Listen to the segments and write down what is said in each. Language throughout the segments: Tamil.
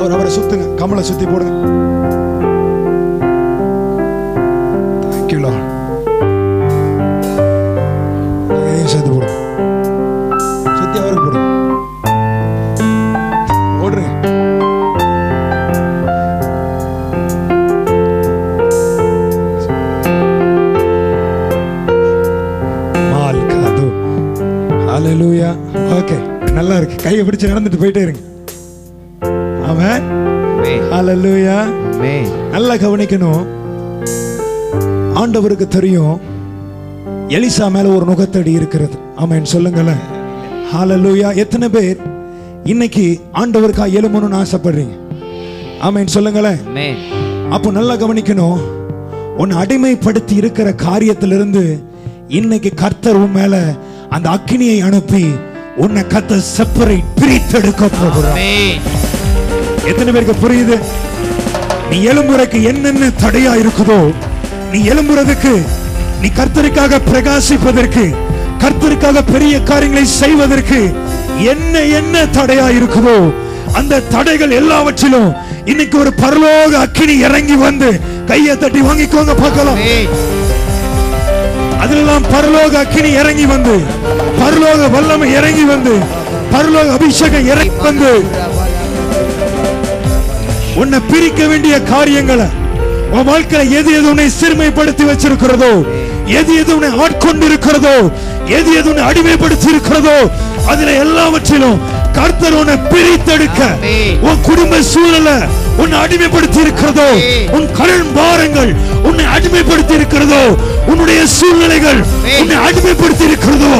அவர் அவரை சுத்துங்க. கமலை சுத்தி போடுங்க. சேர்த்து போடுங்க சுத்தி அவருக்கு போடுங்க ஓடுங்க. மால் காது ஹalleluya ஓகே நல்லா இருக்கு. கையை பிடிச்சு நடந்துட்டு போயிட்டே இருங்க. ஆமென். நல்லா கவனிக்கணும். ஆண்டவருக்கு தெரியும். எலிசா மேல ஒரு நுகத்தடி இருக்கிறது. ஆமென் சொல்லுங்களேன். ஹalleluya எத்தனை பேர் இன்னைக்கு ஆண்டவருக்கா எழுமணும்னு ஆசைப்படுறீங்க? ஆமென் சொல்லுங்களேன். அப்போ நல்லா கவனிக்கணும். உன்னை அடிமைப்படுத்தி இருக்கிற காரியத்திலிருந்து இன்னைக்கு கர்த்தர் உன் மேல அந்த அக்கினியை அனுப்பி உன்னை கர்த்தர் செப்பரேட் பிரித்தெடுக்க போகிறார். எத்தனை பேருக்கு புரியுது? நீ எழும்புறதுக்கு என்னென்ன தடையா இருக்குதோ நீ எழும்புறதுக்கு நீ கர்த்தருக்காக பிரகாசிப்பதற்கு கர்த்தருக்காக பெரிய காரியங்களை செய்வதற்கு என்ன என்ன தடையா இருக்குதோ அந்த தடைகள் எல்லாவற்றிலும் இன்னைக்கு ஒரு பரலோக அக்கினி இறங்கி வந்து கையை தட்டி வாங்கிக்கோங்க பார்க்கலாம். அதெல்லாம் பரலோக அக்கினி இறங்கி வந்து பரலோக வல்லமை இறங்கி வந்து பரலோக அபிஷேகம் இறங்கி வந்து உன்னை பிரிக்க வேண்டிய காரியங்களை உன் வாழ்க்கையில எது எது உன்னை சிறுமைப்படுத்தி வச்சிருக்கிறதோ எது எது உன்னை ஆட்கொண்டு இருக்கிறதோ எது எது உன்னை அடிமைப்படுத்தி இருக்கிறதோ அதுல எல்லாவற்றிலும் கர்த்தர் உன்னை பிரித்தெடுக்க. உன் குடும்ப சூழலை உன்னை அடிமைப்படுத்தி இருக்கிறதோ. உன் கடன் பாரங்கள் உன்னை அடிமைப்படுத்தி இருக்கிறதோ உன்னுடைய சூழ்நிலைகள். உன்னை அடிமைப்படுத்தி இருக்கிறதோ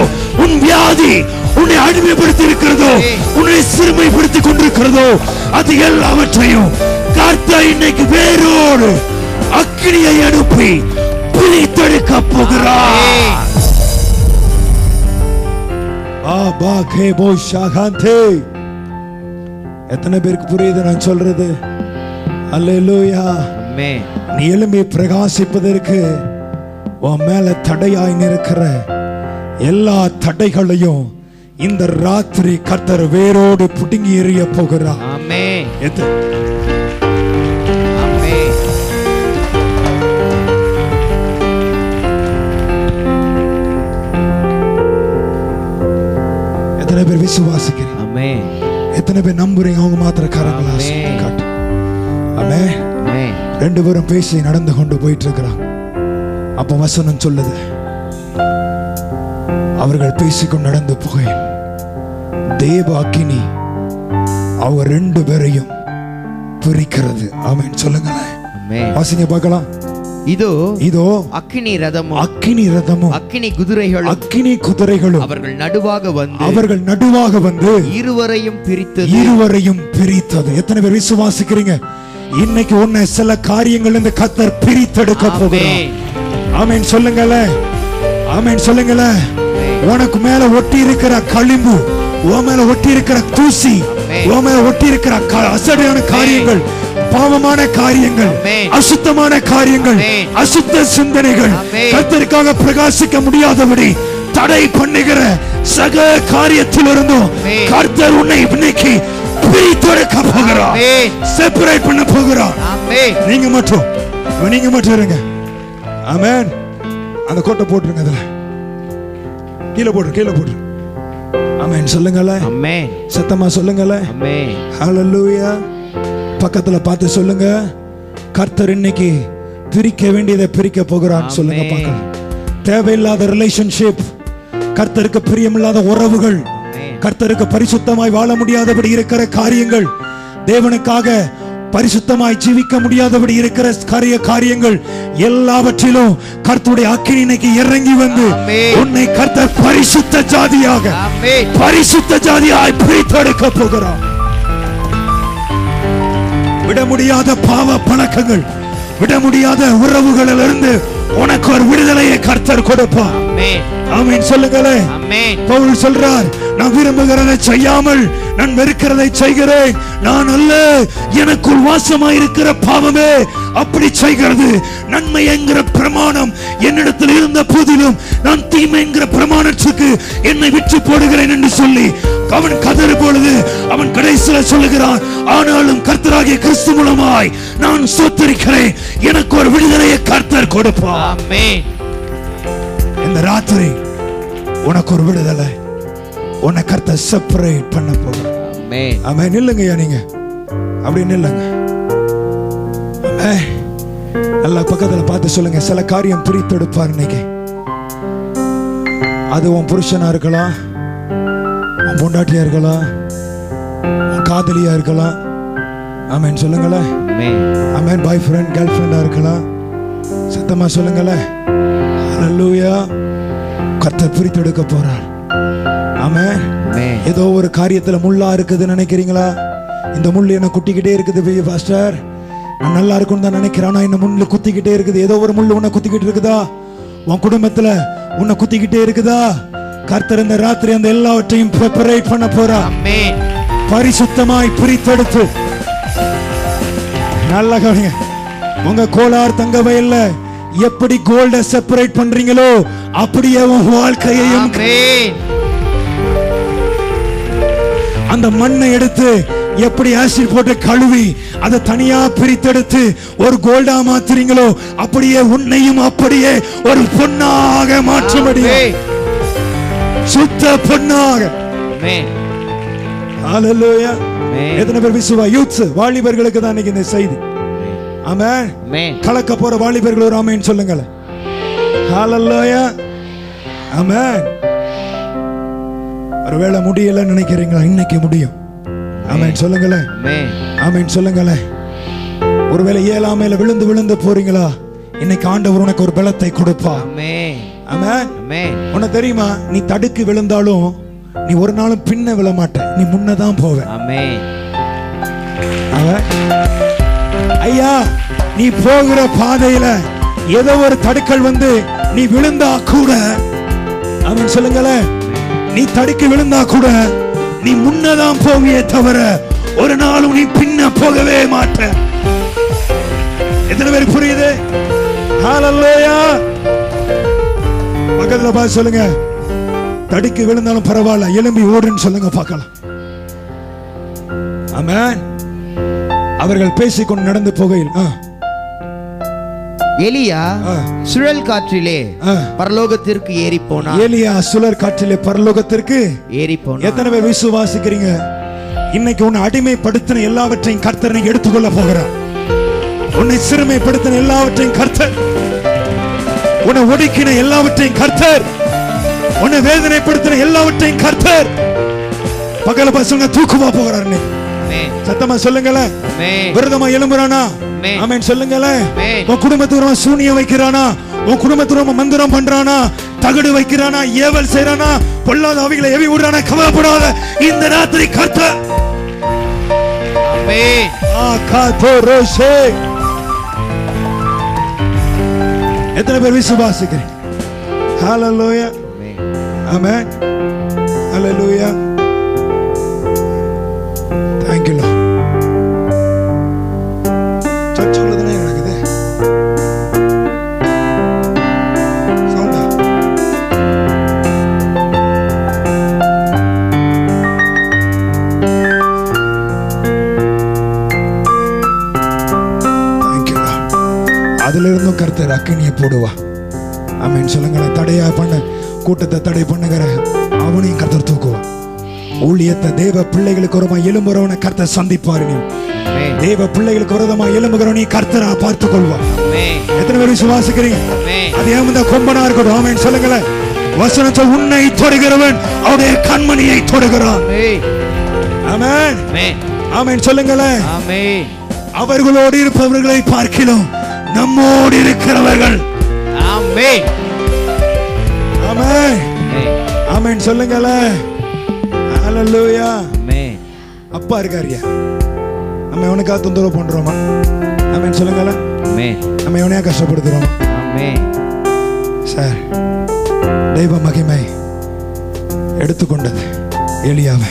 உன் வியாதி உன்னை அடிமைப்படுத்தி இருக்கிறதோ. உன்னை சிறுமைப்படுத்தி கொண்டிருக்கிறதோ அது எல்லாவற்றையும் கர்த்தர் இன்னைக்கு வேரோடு அக்கினியை அனுப்பி பிரித்தெடுக்க போகிறார் ஆபா கேபோ ஷாகாந்தே எத்தனை பேருக்கு புரியுது நான் சொல்றது அல்லேலூயா. நீ எழும்பி பிரகாசிப்பதற்கு உன் மேல தடையாய் நிற்கிற எல்லா தடைகளையும் இந்த ராத்திரி கர்த்தர் வேரோடு புடுங்கி எறிய போகிறார். ஆமென். எத்தனை பேர் விசுவாசிக்கிறீங்க? ஆமென். எத்தனை பேர் நம்புறீங்க? அவங்க மாத்திர கரங்களா. காட்டு. ஆமே. ரெண்டு பேரும் பேசி நடந்து கொண்டு போயிட்டு இருக்கிறாங்க அப்ப வசனம் சொல்லுது. அவர்கள் பேசிக்கொண்டு நடந்து போகையில் தேவ அக்கினி அவங்க ரெண்டு பேரையும் பிரிக்கிறது. ஆமென். சொல்லுங்களேன். வாசிங்க பார்க்கலாம். இதோ இதோ அக்கினி ரதமும் அக்கினி ரதமும் அக்கினி குதிரைகளும் அக்கினி குதிரைகளும் அவர்கள் நடுவாக வந்து அவர்கள் நடுவாக வந்து இருவரையும் பிரித்தது. இருவரையும் பிரித்தது. எத்தனை பேர் விசுவாசிக்கிறீங்க? இன்னைக்கு உன்னை சில காரியங்கள் இந்த கத்தர் பிரித்தெடுக்க போகிறார். ஆமென். ஆமென். சொல்லுங்களேன். ஆமென். சொல்லுங்களேன். உனக்கு மேல ஒட்டி இருக்கிற களிம்பு உன் மேல ஒட்டி இருக்கிற தூசி. உன் மேல ஒட்டி இருக்கிற அசடையான காரியங்கள் பாவமான காரியங்கள். அசுத்தமான காரியங்கள். அசுத்த சிந்தனைகள். கர்த்தருக்காக பிரகாசிக்க முடியாதபடி தடை பண்ணுகிற சக காரியத்திலிருந்தும். கர்த்தர் உன்னை இன்னைக்கு பிரித்தெடுக்க போகிறார். செப்பரேட் பண்ண போகிறார். நீங்க மட்டும் நீங்க மட்டும் இருங்க ஆமென் அந்த கோட்டை போட்டுருங்க அதுல கீழே போட்டு கீழே போட்டு ஆமென். சொல்லுங்களேன் ஆமென். சத்தமா சொல்லுங்களேன் ஆமென். ஹalleluya. பக்கத்துல பார்த்து சொல்லுங்க. கர்த்தர் இன்னைக்கு பிரிக்க வேண்டியதை பிரிக்க போகிறான்னு சொல்லுங்க. பார்க்கலாம். தேவையில்லாத ரிலேஷன்ஷிப் கர்த்தருக்கு பிரியமில்லாத உறவுகள். கர்த்தருக்கு பரிசுத்தமாய் வாழ முடியாதபடி இருக்கிற காரியங்கள். தேவனுக்காக பரிசுத்தமாய் ஜீவிக்க முடியாதபடி இருக்கிற காரிய காரியங்கள் எல்லாவற்றிலும் கர்த்தருடைய அக்கினி இன்னைக்கு இறங்கி வந்து. உன்னை கர்த்தர் பரிசுத்த ஜாதியாக. பரிசுத்த ஜாதியாய் பிரித்தெடுக்க போகிறார் விட முடியாத பாவ பழக்கங்கள் விட முடியாத உறவுகளிலிருந்து உனக்கு ஒரு விடுதலையை கர்த்தர் கொடுப்பார் ஆமென். ஆமென். பவுல் சொல்றார் நான் விரும்புகிறதை செய்யாமல் நான் வெறுக்கிறதை செய்கிறேன். நான் அல்ல எனக்குள் வாசமாய் இருக்கிற பாவமே அப்படி செய்கிறது. நன்மை என்கிற பிரமாணம் என்னிடத்தில் இருந்த போதிலும் நான் தீமை என்கிற பிரமாணத்துக்கு என்னை விற்று போடுகிறேன் என்று சொல்லி அவன் கதறு பொழுது அவன் கடைசியில சொல்லுகிறான் ஆனாலும் கர்த்தராகிய கிறிஸ்து மூலமாய் நான் சொத்தரிக்கிறேன். எனக்கு ஒரு விடுதலையை கர்த்தர் கொடுப்பார். ஆமென். இந்த ராத்திரி உனக்கு ஒரு விடுதலை உன்னை கர்த்தர் செப்பரேட் பண்ண போகிறார் ஆமென். ஆமே நில்லுங்கய்யா நீங்க. அப்படி நில்லுங்க. நல்லா பக்கத்துல பார்த்து சொல்லுங்க. சில காரியம் பிரித்தெடுப்பார் இன்னைக்கு. அது உன் புருஷனா இருக்கலாம் உன் பொண்டாட்டியா இருக்கலாம் உன் காதலியா இருக்கலாம். ஆமேன். சொல்லுங்களேன். ஆமேன். பாய் ஃப்ரெண்ட் கேர்ள் ஃப்ரெண்டா இருக்கலாம். சத்தமா சொல்லுங்களேன். ஹalleluya கர்த்தர் பிரித்தெடுக்க போறார். ஆமென் ஏதோ ஒரு காரியத்துல முள்ளா இருக்குதுன்னு நினைக்கிறீங்களா? இந்த முள் என்ன குத்திக்கிட்டே இருக்குது பாஸ்டர் நான் நல்லா இருக்கும்னு தான் நினைக்கிறேன் ஆனா இந்த முள்ளு குத்திக்கிட்டே இருக்குது. ஏதோ ஒரு முள்ளு உன்னை குத்திக்கிட்டு இருக்குதா? உன் குடும்பத்துல உன்னை குத்திக்கிட்டே இருக்குதா? கர்த்தர் இந்த ராத்திரி அந்த எல்லாவற்றையும் ப்ரிப்பரேட் பண்ண போறா. பரிசுத்தமாய் பிரித்தெடுத்து. நல்லா கவனிங்க. உங்க கோலார் தங்க வயல்ல எப்படி கோல்ட செப்பரேட் பண்றீங்களோ அப்படியே உன் வாழ்க்கையையும் அந்த மண்ணை எடுத்து எப்படி ஆசிட் போட்டு கழுவி அதை தனியா பிரித்தெடுத்து ஒரு கோல்டா மாத்துறீங்களோ அப்படியே உன்னையும் அப்படியே ஒரு பொன்னாக மாற்ற முடியும். சுத்த ஆமென். எத்தனை பேர் விசுவா? யூத்ஸ் வாலிபர்களுக்கு தான் இன்னைக்கு இந்த செய்தி. ஆமென். கலக்க போற வாலிபர்கள் ஒரு ஆமென் சொல்லுங்களேன் ஹalleluya ஆமென். ஒருவேளை முடியலன்னு நினைக்கிறீங்களா? இன்னைக்கு முடியும். ஆமென் சொல்லுங்களேன். ஆமென். சொல்லுங்களேன். ஒருவேளை ஏழாமையில விழுந்து விழுந்து போறீங்களா? இன்னைக்கு ஆண்டவர் உனக்கு ஒரு பலத்தை கொடுப்பா. உனக்கு தெரியுமா? நீ தடுக்கு விழுந்தாலும் நீ ஒரு நாளும் பின்ன விழ மாட்ட. நீ முன்னதான் போவ. அவன் ஐயா நீ போகிற பாதையில ஏதோ ஒரு தடுக்கல் வந்து நீ விழுந்தா கூட. அவன் சொல்லுங்கள நீ தடுக்கி விழுந்தா கூட நீ முன்னதான் போவியே தவிர ஒரு நாளும் நீ பின்ன போகவே மாட்ட. எத்தனை பேருக்கு புரியுது? பக்கத்துல பார்த்து சொல்லுங்க. தடுக்கி விழுந்தாலும் பரவாயில்ல எலும்பி ஓடுன்னு சொல்லுங்க பார்க்கலாம். ஆமென் அவர்கள் பேசிக்கொண்டு நடந்து போகையில் எலியா. சுழல் காற்றிலே. பரலோகத்திற்கு ஏறி போனான் ஏலியா சுழற் காற்றிலே பரலோகத்திற்கு ஏறி போனான் எத்தனை பேர் விசுவாசிக்கிறீங்க? இன்னைக்கு உன்னை அடிமைப்படுத்தின எல்லாவற்றையும் கர்த்தர் எடுத்துக்கொள்ள போகிறார். உன்னை சிறுமைப்படுத்தின எல்லாவற்றையும் கர்த்தர் உன்னை ஒடுக்கின எல்லாவற்றையும் கர்த்தர் உன்னை வேதனைப்படுத்தின எல்லாவற்றையும் கர்த்தர். பகல பசங்க தூக்குவா போகிறார் சத்தமா சொல்லுங்களேன். விரதமா எழும்புறானா? ஆமென். சொல்லுங்களேன். உன் குடும்பத்துக்கு சூனியம் வைக்கிறானா? உன் குடும்பத்துக்கு மந்திரம் பண்றானா? தகடு வைக்கிறானா? ஏவல் செய்யறானா பொல்லாத அவைகளை எவி விடுறானா கவலைப்படாத. இந்த ராத்திரி கர்த்த எத்தனை பேர் விசுவாசிக்கிறேன் ஹalleluya. ஆமென். ஹalleluya. கர்த்தர் அக்கினியை போடுவா ஆமென். சொல்லுங்களேன் தடையா பண்ண. கூட்டத்தை தடை பண்ணுகிற அவனையும் கர்த்தர் தூக்குவான் ஊழியத்தை தேவ பிள்ளைகளுக்கு ஒருமா எலும்புறவனை கர்த்தர் சந்திப்பாரு நீ. தேவ பிள்ளைகளுக்கு விரதமா எலும்புகிறவனை கர்த்தரா பார்த்து கொள்வார் ஆமென். எத்தனை பேர் விசுவாசிக்கிறீங்க? அது ஏன் கொம்பனா இருக்கட்டும். ஆமென். சொல்லுங்களேன் வசனத்தை உன்னை தொடுகிறவன் அவருடைய கண்மணியை தொடுகிறான். ஆமென். ஆமென். சொல்லுங்களேன் அவர்களோடு இருப்பவர்களை பார்க்கிறோம். நம்மோடு இருக்கிறவர்கள் ஆமென். ஆமென். ஆமென் சொல்லுங்களேன் ஹalleluya ஆமென். அப்பா இருக்காரியா நம்ம எவனுக்கா தொந்தரவு பண்றோமா? ஆமென் சொல்லுங்களேன் ஆமென். நம்ம எவனையா கஷ்டப்படுத்துறோமா? ஆமென். சார் தெய்வ மகிமை எடுத்துக்கொண்டது எலியாவை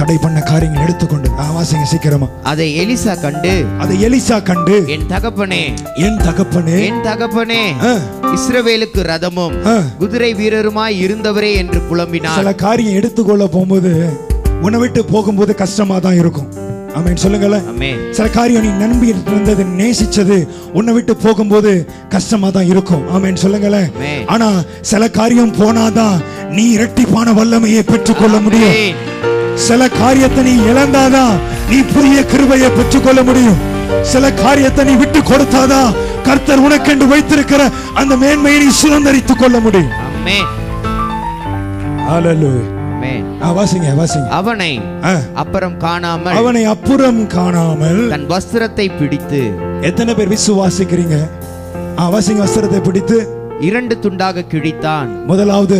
தடை பண்ண காரியங்கள் எடுத்துக்கொண்டது ஆ, வாசிங்க சீக்கிரமா. அதை எலிசா கண்டு அதை எலிசா கண்டு என் தகப்பனே என் தகப்பனே என் தகப்பனே இஸ்ரவேலுக்கு ரதமும் குதிரை வீரருமாய் இருந்தவரே என்று புலம்பினார். சில காரியம் எடுத்துக்கொள்ள போகும்போது உன்னை விட்டு போகும்போது கஷ்டமா தான் இருக்கும். ஆமென் சொல்லுங்களேன். சில காரியம் நீ நம்பி இருந்தது நேசிச்சது உன்னை விட்டு போகும்போது கஷ்டமா தான் இருக்கும். ஆமென் சொல்லுங்களேன். ஆனா சில காரியம் போனாதான் நீ இரட்டிப்பான வல்லமையை பெற்றுக்கொள்ள முடியும். சில காரியத்தை நீ இழந்தாதான் நீ புதிய கிருபையை பெற்றுக்கொள்ள முடியும். சில காரியத்தை நீ விட்டு கொடுத்தாதான் கர்த்தர் உனக்கென்று வைத்திருக்கிற அந்த மேன்மையை நீ சுதந்திரித்துக் கொள்ள முடியும். அவனை அப்புறம் காணாமல் அவனை அப்புறம் காணாமல் தன் வஸ்திரத்தை பிடித்து எத்தனை பேர் விசுவாசிக்கிறீங்க ஆ, வாசிங்க வஸ்திரத்தை பிடித்து. இரண்டு துண்டாக கிழித்தான். முதலாவது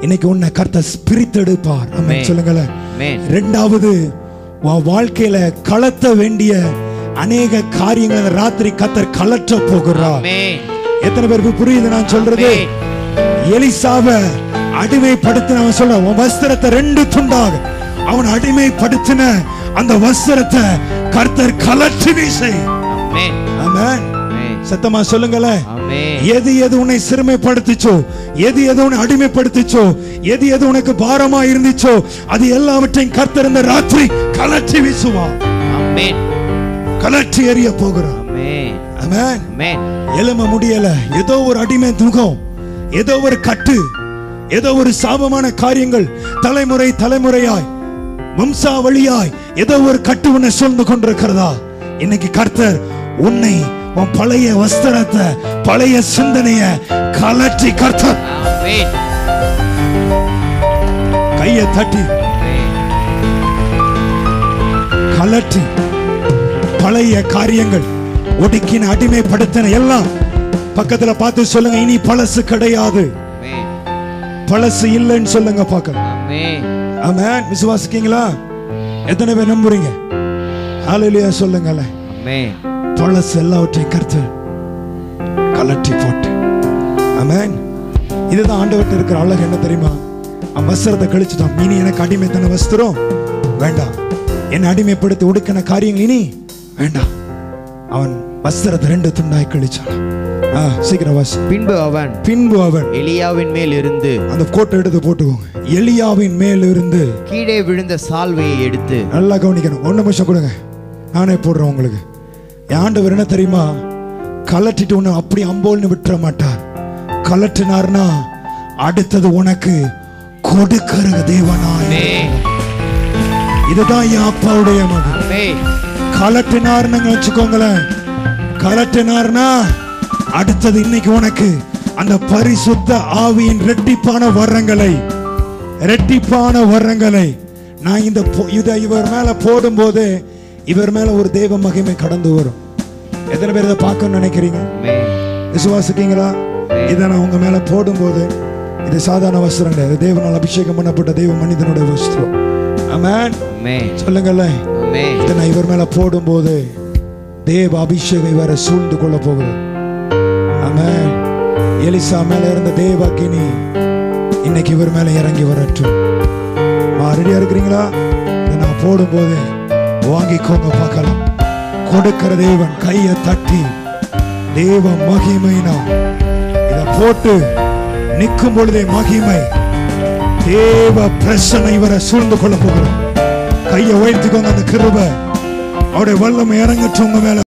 இன்னைக்கு உன்னை கர்த்தர் பிரித்தெடுப்பார். சொல்லுங்களேன். ரெண்டாவது வாழ்க்கையில கலத்த வேண்டிய அநேக காரியங்களை ராத்திரி கத்தர் கலற்ற போகிறார். எத்தனை பேருக்கு புரியுது நான் சொல்றது. எலிசாவ அடிமைப்படுத்தின அவன் சொல்ல உன் வஸ்திரத்தை ரெண்டு துண்டாக. அவன் அடிமைப்படுத்தின அந்த வஸ்திரத்தை கர்த்தர் கலற்றி வீசை. சத்தமா சொல்லுங்களேன். எது எது உன்னை சிறுமைப்படுத்திச்சோ எது எது உன்னை அடிமைப்படுத்திச்சோ எது எது உனக்கு பாரமா இருந்துச்சோ அது எல்லாவற்றையும் கர்த்தர் இந்த ராத்திரி கலற்றி வீசுவா கலற்றி எறிய போகிறான் ஆமென். ஆமென். ஆமென். எலும முடியல. ஏதோ ஒரு அடிமை துகம் ஏதோ ஒரு கட்டு ஏதோ ஒரு சாபமான காரியங்கள் தலைமுறை தலைமுறையாய் வம்சாவளியாய் ஏதோ ஒரு கட்டு உன்னை சூழ்ந்து கொண்டிருக்கிறதா? இன்னைக்கு கர்த்தர் உன்னை உன் பழைய வஸ்திரத்தை பழைய சிந்தனைய கலற்றி கர்த்தர். ஆமென். கையை தட்டி. கலற்றி. பழைய காரியங்கள் ஒடுக்கின அடிமைப்படுத்தின எல்லாம் பக்கத்துல பார்த்து சொல்லுங்க இனி பழசு கிடையாது. பழசு இல்லைன்னு சொல்லுங்க பார்க்கலாம். ஆமென். ஆமென். விசுவாசிக்கீங்களா எத்தனை பேர் நம்புறீங்க? ஹalleluya சொல்லுங்களேன். ஆமென். பழசு எல்லாவற்றையும் கருத்து கலட்டி போட்டு. ஆமென் இதுதான் ஆண்டவர்கிட்ட இருக்கிற அழகு. என்ன தெரியுமா? அவன் வஸ்திரத்தை கழிச்சுட்டான். இனி எனக்கு அடிமைத்தன வஸ்திரம்? வேண்டாம். என்னை அடிமைப்படுத்தி உடுக்கின காரியங்கள் இனி வேண்டாம். அவன் வஸ்திரத்தை ரெண்டு துண்டாய் கழிச்சான். ஆ, சீக்கிரம் வாசி. பின்பு அவன் பின்பு அவன் எலியாவின் மேல் இருந்து அந்த கோட்டை எடுத்து போட்டுக்கோங்க. எலியாவின் மேல் இருந்து கீழே விழுந்த சால்வையை எடுத்து நல்லா கவனிக்கணும். ஒன்று நிமிஷம் கொடுங்க. நானே போடுறேன் உங்களுக்கு. ஆண்டவர் என்ன தெரியுமா? கலட்டிட்டு உன்னை அப்படி அம்போல்னு விட்டுற மாட்டார். கலட்டினார்னா அடுத்தது உனக்கு கொடுக்கிற தேவனாய். இதுதான் என் அப்பாவுடைய மகன். கலட்டினார்னு வச்சுக்கோங்களேன். கலட்டினார்னா அடுத்தது இன்னைக்கு உனக்கு அந்த பரிசுத்த ஆவியின் ரெட்டிப்பான வரங்களை ரெட்டிப்பான வரங்களை நான் இந்த இதை இவர் மேல போடும்போது இவர் மேல ஒரு தெய்வ மகிமை கடந்து வரும். எத்தனை பேர் இதை பார்க்கணும்னு நினைக்கிறீங்க? விசுவாசிக்கீங்களா இதை நான் உங்க மேல போடும்போது இது சாதாரண வஸ்திரம் கிடையாது தேவனால் அபிஷேகம் பண்ணப்பட்ட தெய்வ மனிதனுடைய வஸ்திரம். ஆமென் சொல்லுங்களேன் ஆமென் இதை நான் இவர் மேல போடும்போது தேவ அபிஷேகம் இவரை சூழ்ந்து கொள்ள போகிறது ஆமென் எலிசா மேல இருந்த தேவ அக்கினி இன்னைக்கு இவர் மேல இறங்கி வரட்டும். ரெடியா இருக்கிறீங்களா? இதை நான் போடும்போது வாங்கிக்கோங்க பார்க்கலாம். கொடுக்கிற தேவன் கையை தட்டி தேவ மகிமைனா இத போட்டு நிற்கும் பொழுதே மகிமை. தேவ பிரசனை இவரை சூழ்ந்து கொள்ள போகிறோம். கையை உயர்த்திக்கோங்க அந்த கிருபை. அவருடைய வல்லமை இறங்கட்டும் உங்க மேல.